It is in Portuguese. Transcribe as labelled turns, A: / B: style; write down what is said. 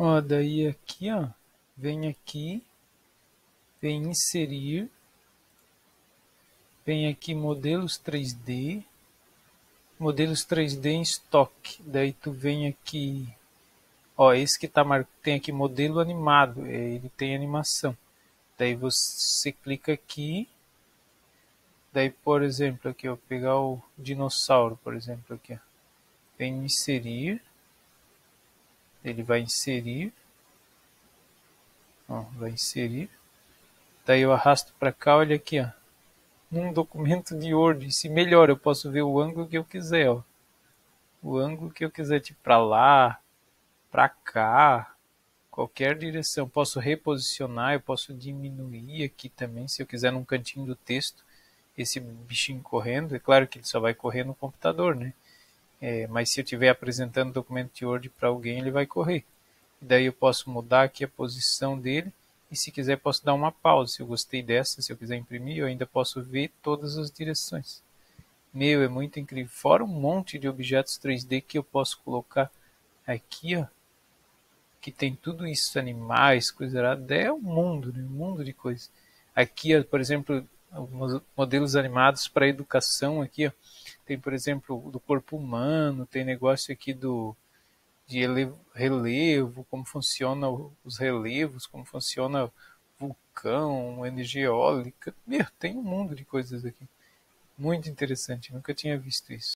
A: Ó, daí aqui, ó, vem aqui, vem inserir, vem aqui modelos 3D, modelos 3D em estoque. Daí tu vem aqui, ó, esse que tá mar... tem aqui modelo animado, é, ele tem animação. Daí você clica aqui, daí por exemplo aqui, ó, pegar o dinossauro, por exemplo aqui, ó. vem inserir, ele vai inserir, ó, vai inserir, daí eu arrasto para cá, olha aqui, ó, documento de Word, se melhor, eu posso ver o ângulo que eu quiser, ó, o ângulo que eu quiser, tipo para lá, para cá, qualquer direção, posso reposicionar, eu posso diminuir aqui também, se eu quiser num cantinho do texto, esse bichinho correndo, é claro que ele só vai correr no computador, né? É, mas se eu estiver apresentando documento de Word para alguém, ele vai correr. E daí eu posso mudar aqui a posição dele e se quiser posso dar uma pausa. Se eu gostei dessa, se eu quiser imprimir, eu ainda posso ver todas as direções. Meu, é muito incrível. Fora um monte de objetos 3D que eu posso colocar aqui, ó. Que tem tudo isso, animais, coisa errada. É um mundo, né? Um mundo de coisas. Aqui, por exemplo, alguns modelos animados para educação aqui, ó tem, por exemplo, do corpo humano, tem negócio aqui do de relevo, como funciona os relevos, como funciona vulcão, energia eólica. Meu, tem um mundo de coisas aqui. Muito interessante, nunca tinha visto isso.